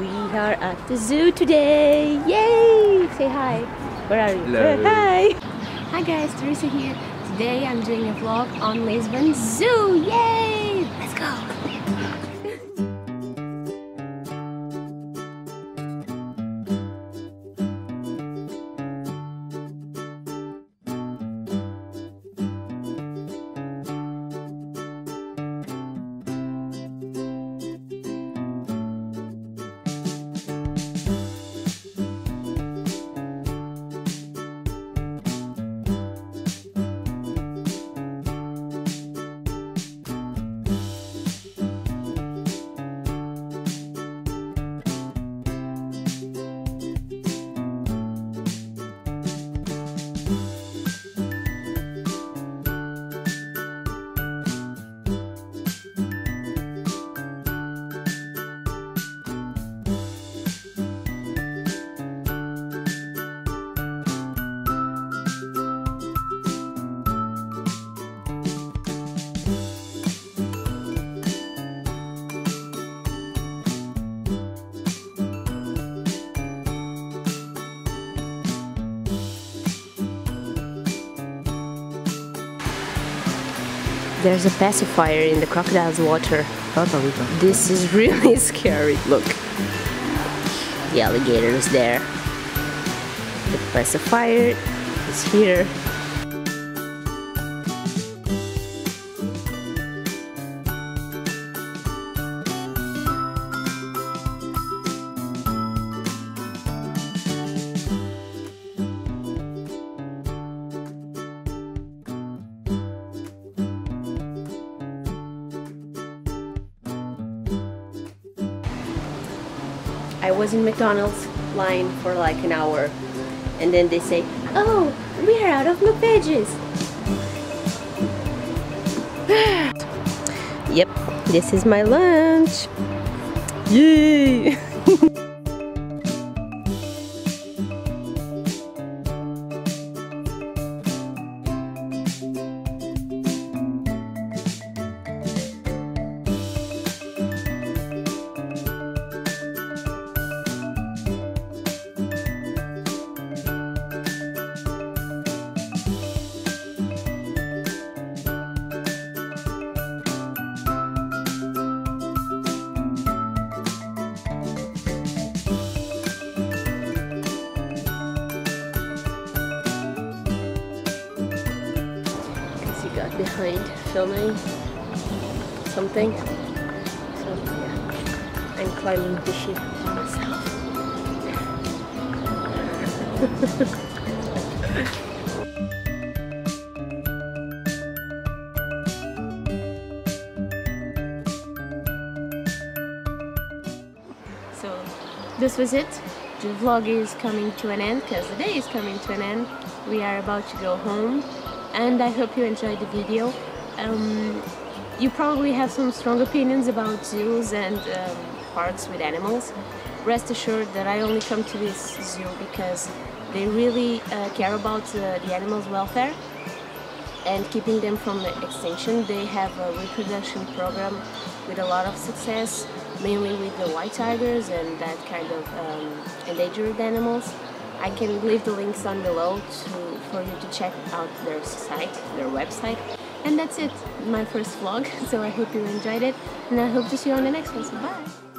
We are at the zoo today. Yay! Say hi. Where are you? Hello. Hi. Hi guys, Theresa here. Today I'm doing a vlog on Lisbon Zoo. Yay! Let's go. There's a pacifier in the crocodile's water. This is really scary. Look. The alligator is there. The pacifier is here. I was in McDonald's line for like an hour and then they say, oh, we are out of milk veggies. yep, this is my lunch. Yay! behind filming something. So yeah, I'm climbing the ship by myself. so this was it. The vlog is coming to an end because the day is coming to an end. We are about to go home and I hope you enjoyed the video. Um, you probably have some strong opinions about zoos and um, parks with animals. Rest assured that I only come to this zoo because they really uh, care about uh, the animals' welfare and keeping them from extinction. They have a reproduction program with a lot of success, mainly with the white tigers and that kind of um, endangered animals. I can leave the links down below to, for you to check out their site, their website. And that's it, my first vlog, so I hope you enjoyed it, and I hope to see you on the next one, so bye!